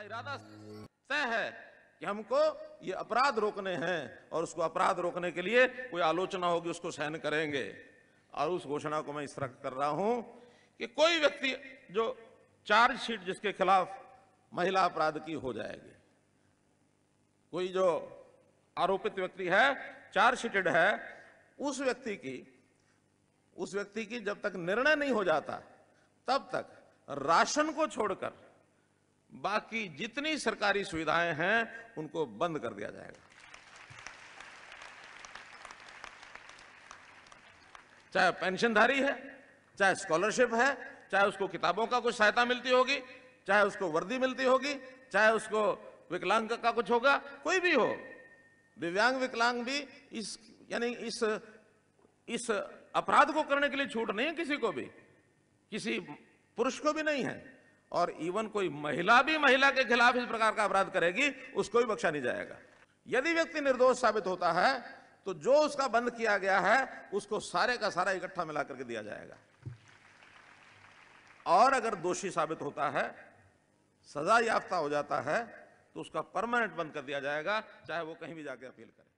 हमारा इरादा तय है कि हमको ये अपराध रोकने हैं और उसको अपराध रोकने के लिए कोई आलोचना होगी, उसको सहन करेंगे। और उस घोषणा को मैं इस तरह कर रहा हूँ कि कोई व्यक्ति जो चार्जशीट जिसके खिलाफ महिला अपराध की हो जाएगी, कोई जो आरोपित व्यक्ति है, चार्जशीटेड है, उस व्यक्ति की, उस व्यक्ति की जब तक निर्णय नहीं हो जाता, तब तक राशन को छोड़कर बाकी जितनी सरकारी सुविधाएँ हैं, उनको बंद कर दिया जाएगा। चाहे पेंशनधारी है, चाहे स्कॉलरशिप है, चाहे उसको किताबों का कुछ सहायता मिलती होगी, चाहे उसको वर्दी मिलती होगी, चाहे उसको विकलांग का कुछ होगा, कोई भी हो, दिव्यांग विकलांग भी इस, यानी इस इस अपराध को करने के लिए छूट नहीं है किसी को भी। किसी पुरुष को भी नहीं है। और इवन कोई महिला भी महिला के खिलाफ इस प्रकार का अपराध करेगी, उसको भी बख्शा नहीं जाएगा। यदि व्यक्ति निर्दोष साबित होता है तो जो उसका बंद किया गया है, उसको सारे का सारा इकट्ठा मिला करके दिया जाएगा। और अगर दोषी साबित होता है सजा याफ्ता हो जाता है तो उसका परमानेंट बंद कर दिया जाएगा, चाहे वो कहीं भी जाके अपील करे।